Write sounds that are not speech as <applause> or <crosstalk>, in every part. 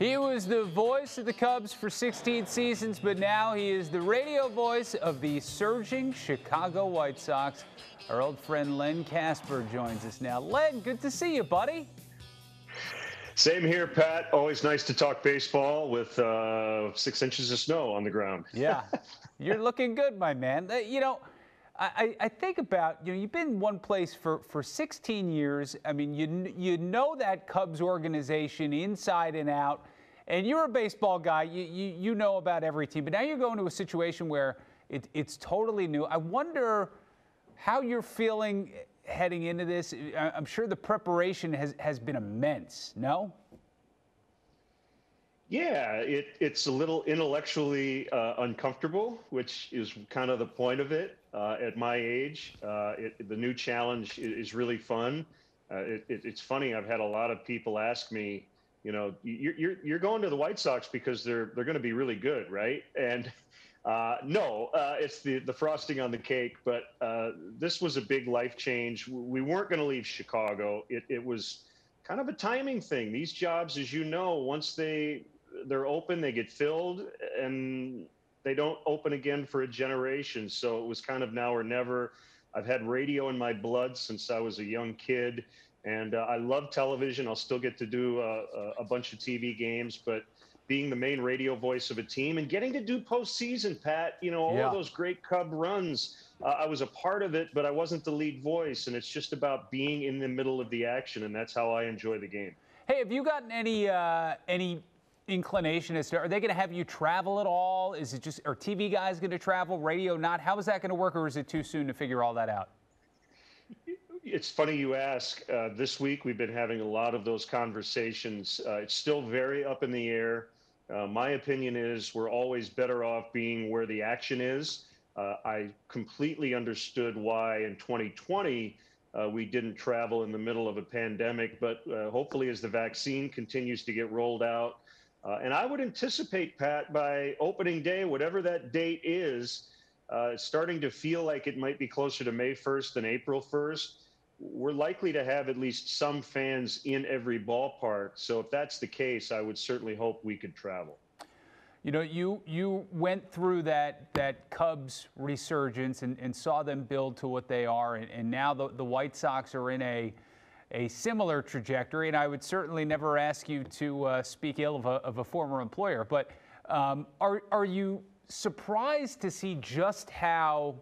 He was the voice of the Cubs for 16 seasons, but now he is the radio voice of the surging Chicago White Sox. Our old friend Len Kasper joins us now. Len, good to see you, buddy. Same here, Pat. Always nice to talk baseball with uh, six inches of snow on the ground. yeah, <laughs> you're looking good, my man. Uh, you know, I, I, think about you know you've been one place for, for 16 years. I mean you you know that Cubs organization inside and out, and you're a baseball guy. You you, you know about every team, but now you're going to a situation where it, it's totally new. I wonder how you're feeling heading into this. I'm sure the preparation has has been immense. No. Yeah, it, it's a little intellectually uh, uncomfortable, which is kind of the point of it. Uh, at my age, uh, it, the new challenge is really fun. Uh, it, it's funny. I've had a lot of people ask me, you know, you're, you're, you're going to the White Sox because they're they're going to be really good, right? And uh, no, uh, it's the the frosting on the cake. But this was a big life change. We weren't going to leave Chicago. It, it was kind of a timing thing. These jobs, as you know, once they they're open, they get filled, and they don't open again for a generation. So it was kind of now or never. I've had radio in my blood since I was a young kid, and uh, I love television. I'll still get to do uh, a bunch of TV games, but being the main radio voice of a team and getting to do postseason, Pat, you know, all yeah. those great Cub runs. Uh, I was a part of it, but I wasn't the lead voice, and it's just about being in the middle of the action, and that's how I enjoy the game. Hey, have you gotten any uh, any inclination as to are they going to have you travel at all? Is it just are TV guys going to travel, radio not? How is that going to work, or is it too soon to figure all that out? It's funny you ask. Uh, this week we've been having a lot of those conversations. Uh, it's still very up in the air. Uh, my opinion is we're always better off being where the action is. Uh, I completely understood why in 2020 uh, we didn't travel in the middle of a pandemic, but uh, hopefully, as the vaccine continues to get rolled out, uh, and I would anticipate, Pat, by opening day, whatever that date is, uh, starting to feel like it might be closer to May 1st than April 1st. We're likely to have at least some fans in every ballpark. So if that's the case, I would certainly hope we could travel. You know, you you went through that that Cubs resurgence and, and saw them build to what they are, and, and now the, the White Sox are in a a similar trajectory. And I would certainly never ask you to uh, speak ill of a, of a, former employer. But um, are, are you surprised to see just how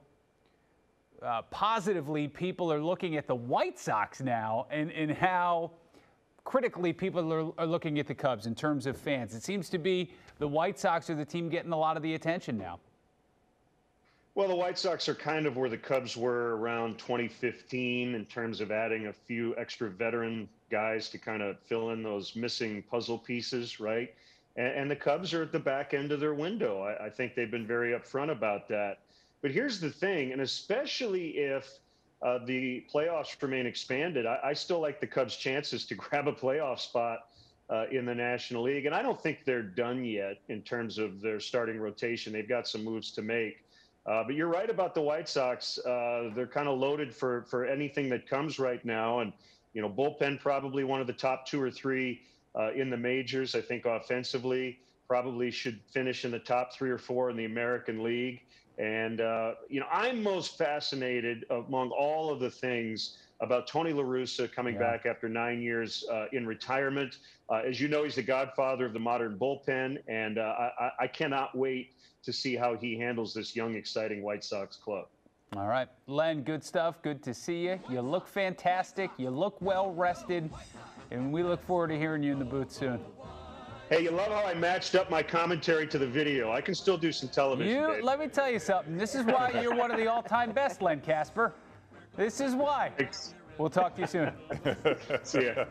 uh, positively people are looking at the White Sox now and, and how critically people are, are looking at the Cubs in terms of fans? It seems to be the White Sox are the team getting a lot of the attention now. Well, the White Sox are kind of where the Cubs were around 2015 in terms of adding a few extra veteran guys to kind of fill in those missing puzzle pieces, right? And, and the Cubs are at the back end of their window. I, I, think they've been very upfront about that. But here's the thing, and especially if uh, the playoffs remain expanded, I, I, still like the Cubs' chances to <laughs> grab a playoff spot. Uh, in the National League. And I don't think they're done yet in terms of their starting rotation. They've got some moves to make. Uh, but you're right about the White Sox. Uh, they're kind of loaded for for anything that comes right now, and you know, bullpen probably one of the top two or three uh, in the majors. I think offensively, probably should finish in the top three or four in the American League. And uh, you know, I'm most fascinated among all of the things about Tony La Russa coming yeah. back after nine years uh, in retirement. Uh, as you know, he's the godfather of the modern bullpen, and uh, I, I, cannot wait to see how he handles this young, exciting White Sox club. All right, Len, good stuff. Good to see you. You look fantastic. You look well rested, and we look forward to hearing you in the booth soon. Hey, you love how I matched up my commentary to the video. I can still do some television. You, let me tell you something. This is why you're one of the all-time best, Len Kasper. This is why. Thanks. We'll talk to you soon. <laughs> See ya.